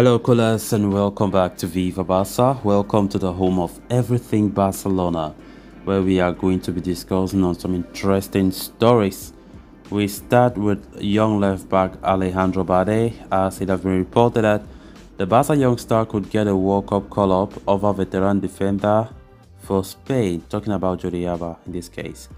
Hello, Culers, and welcome back to Viva Barca. Welcome to the home of everything Barcelona, where we are going to be discussing on some interesting stories. We start with young left back Alejandro Balde, as it has been reported that the Barca youngster could get a World Cup call up over veteran defender for Spain, talking about Jordi Alba in this case.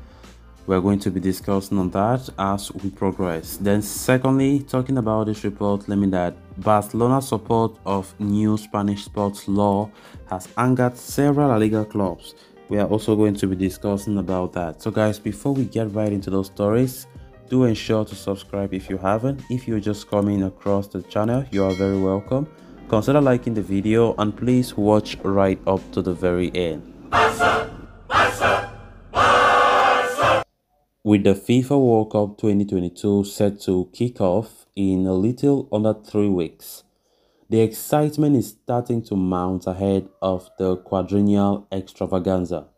We're going to be discussing on that as we progress. Then, secondly, talking about this report let me that Barcelona's support of new Spanish sports law has angered several Liga clubs. We are also going to be discussing about that. So, guys, before we get right into those stories, do ensure to subscribe if you haven't. If you're just coming across the channel, you are very welcome. Consider liking the video and please watch right up to the very end. With the FIFA World Cup 2022 set to kick off in a little under three weeks, the excitement is starting to mount ahead of the quadrennial extravaganza.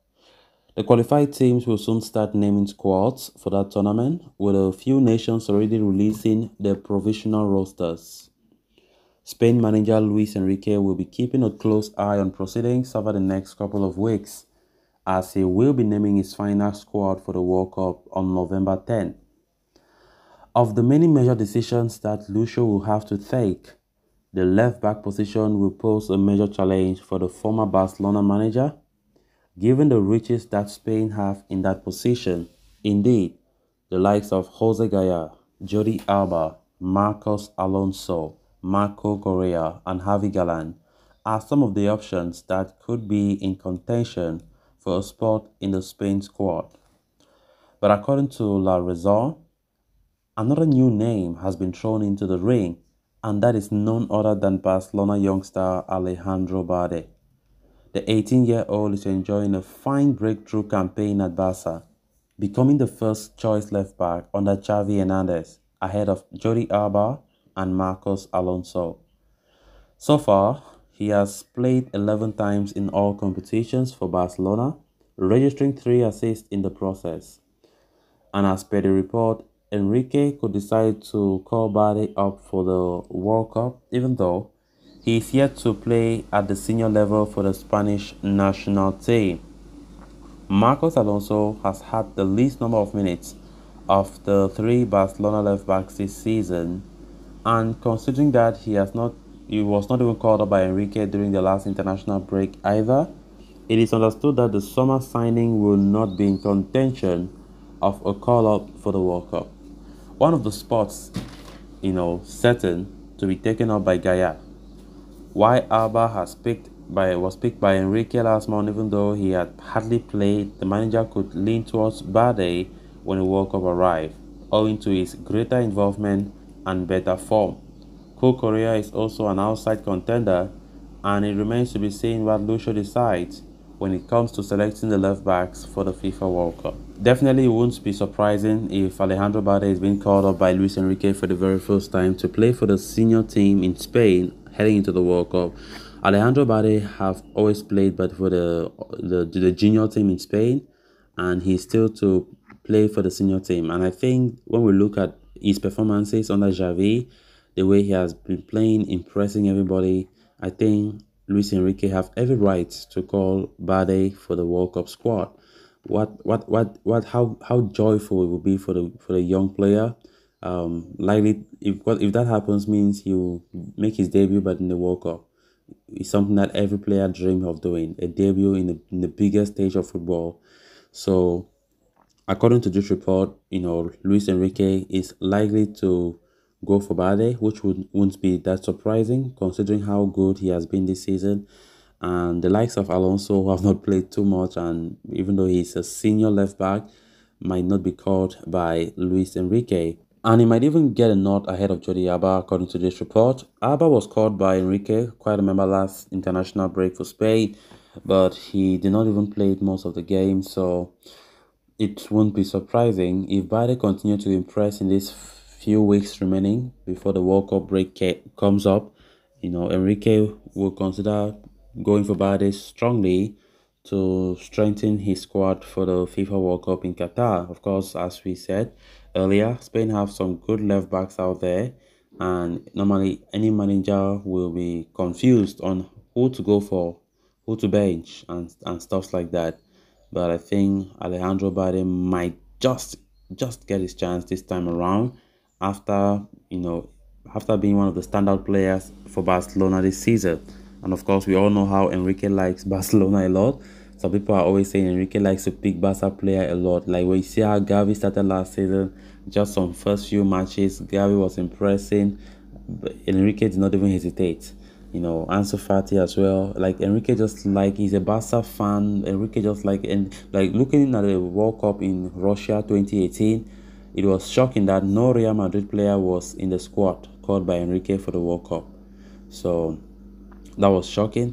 The qualified teams will soon start naming squads for that tournament, with a few nations already releasing their provisional rosters. Spain manager Luis Enrique will be keeping a close eye on proceedings over the next couple of weeks as he will be naming his final squad for the World Cup on November 10. Of the many major decisions that Lucho will have to take, the left back position will pose a major challenge for the former Barcelona manager, given the riches that Spain have in that position. Indeed, the likes of Jose Gaya, Jordi Alba, Marcos Alonso, Marc Cucurella, and Javi Galán are some of the options that could be in contention for a spot in the Spain squad. But according to La Razón, another new name has been thrown into the ring, and that is none other than Barcelona youngster Alejandro Balde. The 18-year-old is enjoying a fine breakthrough campaign at Barca, becoming the first choice left back under Xavi Hernandez, ahead of Jordi Alba and Marcos Alonso. So far, he has played 11 times in all competitions for Barcelona, registering 3 assists in the process. And as per the report, Enrique could decide to call Balde up for the World Cup, even though he is yet to play at the senior level for the Spanish national team. Marcos Alonso has had the least number of minutes of the three Barcelona left backs this season, and considering that he has not he was not even called up by Enrique during the last international break either. It is understood that the summer signing will not be in contention of a call up for the World Cup. One of the spots, you know, certain to be taken up by Gaya. Why Alba has picked by was picked by Enrique last month, even though he had hardly played, the manager could lean towards Balde when the World Cup arrived, owing to his greater involvement and better form. Marc Cucurella is also an outside contender, and it remains to be seen what Lucho decides when it comes to selecting the left backs for the FIFA World Cup. Definitely, it won't be surprising if Alejandro Balde is being called up by Luis Enrique for the very first time to play for the senior team in Spain heading into the World Cup. Alejandro Balde have always played but for the, the the junior team in Spain, and he's still to play for the senior team. And I think when we look at his performances under Xavi, the way he has been playing, impressing everybody, I think Luis Enrique have every right to call Balde for the World Cup squad. What what what what how how joyful it will be for the for the young player. Um, likely if if that happens means he will make his debut, but in the World Cup, it's something that every player dream of doing a debut in the in the biggest stage of football. So, according to this report, you know Luis Enrique is likely to go for Balde, which would, wouldn't be that surprising considering how good he has been this season. And the likes of Alonso, who have not played too much, and even though he's a senior left back, might not be called by Luis Enrique. And he might even get a nod ahead of Jordi Alba, according to this report. Alba was called by Enrique, quite remember last international break for Spain, but he did not even play most of the game, so it won't be surprising if Balde continue to impress in this few weeks remaining before the World Cup break comes up, you know, Enrique will consider going for Balde strongly to strengthen his squad for the FIFA World Cup in Qatar. Of course, as we said earlier, Spain have some good left backs out there, and normally any manager will be confused on who to go for, who to bench, and and stuff like that. But I think Alejandro Balde might just just get his chance this time around after you know after being one of the standout players for Barcelona this season. And of course, we all know how Enrique likes Barcelona a lot. Some people are always saying Enrique likes to pick Barca player a lot. Like when you see how Gavi started last season, just some first few matches, Gavi was impressing. But Enrique did not even hesitate. You know, Ansu Fati as well. Like Enrique just like he's a Barca fan. Enrique just like and like looking at the World Cup in Russia 2018, it was shocking that no Real Madrid player was in the squad called by Enrique for the World Cup. So that was shocking.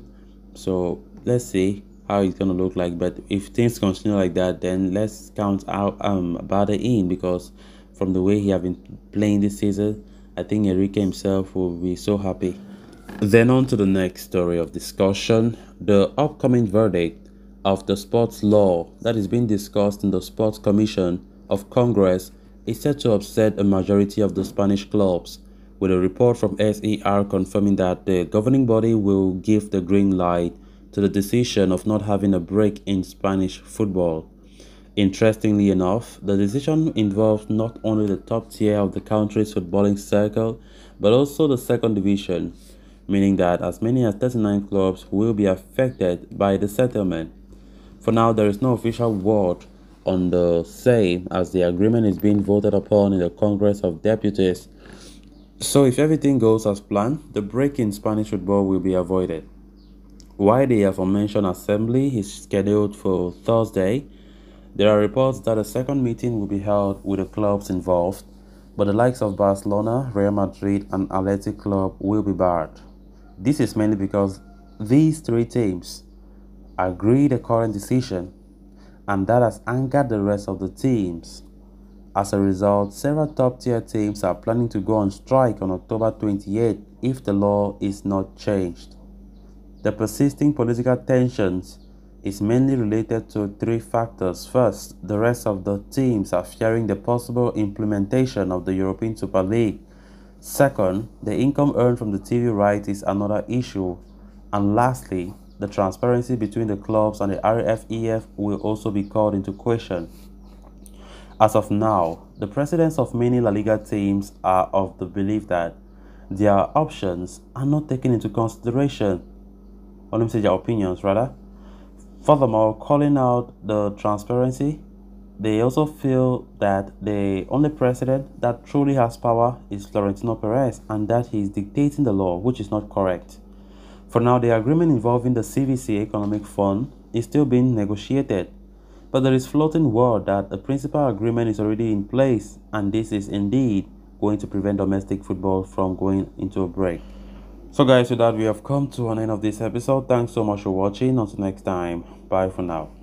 So let's see how it's gonna look like. But if things continue like that, then let's count out um Balde in because from the way he have been playing this season, I think Enrique himself will be so happy. Then on to the next story of discussion, the upcoming verdict of the sports law that is being discussed in the Sports Commission of Congress is said to upset a majority of the Spanish clubs with a report from SER confirming that the governing body will give the green light to the decision of not having a break in Spanish football. Interestingly enough, the decision involves not only the top tier of the country's footballing circle, but also the second division, meaning that as many as 39 clubs will be affected by the settlement. For now, there is no official word on the same as the agreement is being voted upon in the Congress of Deputies so, if everything goes as planned, the break in Spanish football will be avoided. While the aforementioned assembly is scheduled for Thursday, there are reports that a second meeting will be held with the clubs involved, but the likes of Barcelona, Real Madrid, and Athletic Club will be barred. This is mainly because these three teams agreed the current decision, and that has angered the rest of the teams. As a result, several top-tier teams are planning to go on strike on October 28 if the law is not changed. The persisting political tensions is mainly related to three factors. First, the rest of the teams are fearing the possible implementation of the European Super League. Second, the income earned from the TV rights is another issue. And lastly, the transparency between the clubs and the RFEF will also be called into question. As of now, the presidents of many La Liga teams are of the belief that their options are not taken into consideration. Or let me say their opinions rather. Furthermore, calling out the transparency, they also feel that the only president that truly has power is Florentino Perez and that he is dictating the law, which is not correct. For now, the agreement involving the CVC Economic Fund is still being negotiated but there is floating word that a principal agreement is already in place, and this is indeed going to prevent domestic football from going into a break. So guys, with that we have come to an end of this episode. Thanks so much for watching. Until next time, bye for now.